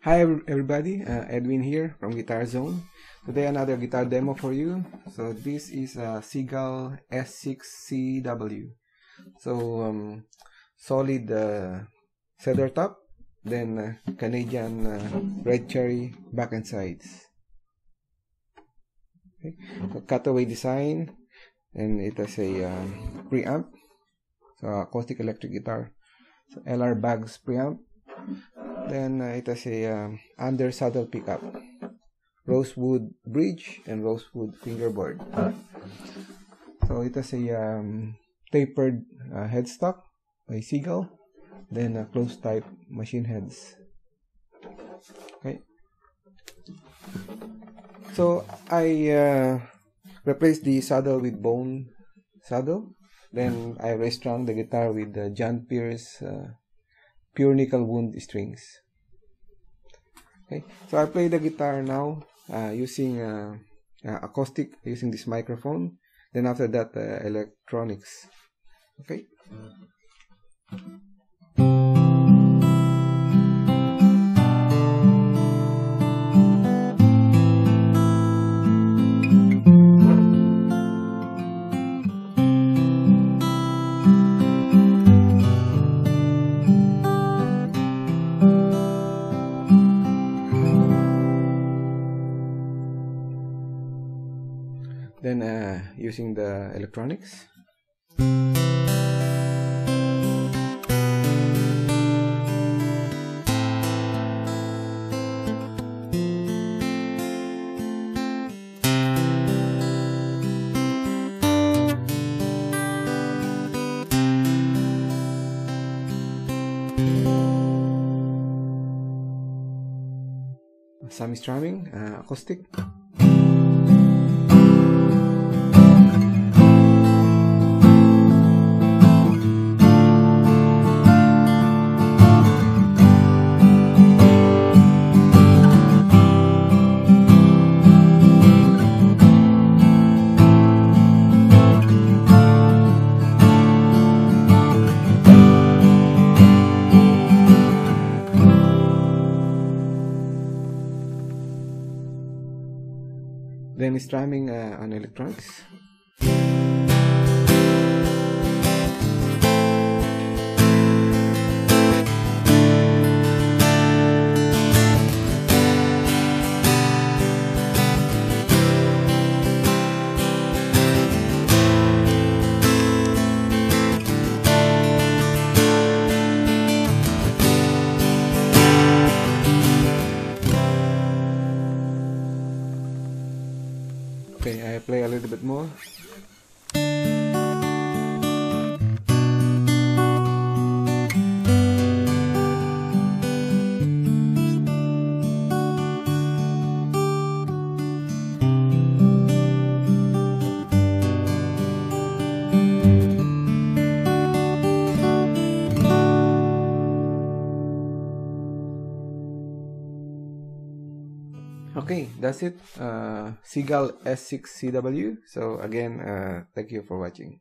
Hi everybody, uh, Edwin here from Guitar Zone. Today another guitar demo for you. So this is a Seagull S6CW. So um, solid uh, cedar top, then uh, Canadian uh, red cherry back and sides. Okay. So cutaway design, and it has a um, preamp, so acoustic electric guitar. So LR Baggs preamp then uh, it has a um, under saddle pickup, rosewood bridge, and rosewood fingerboard. So it has a um, tapered uh, headstock by Seagull, then a closed type machine heads. Okay. So I uh, replaced the saddle with bone saddle. Then I restrung the guitar with the John Pearse uh, pure nickel wound strings. Okay, so I play the guitar now uh, using uh, uh, acoustic, using this microphone. Then after that, uh, electronics. Okay. Then uh, using the electronics. Some strumming uh, acoustic then strumming uh, on electronics Okay, I play a little bit more. Okay that's it. Uh, seagull s6cw so again uh, thank you for watching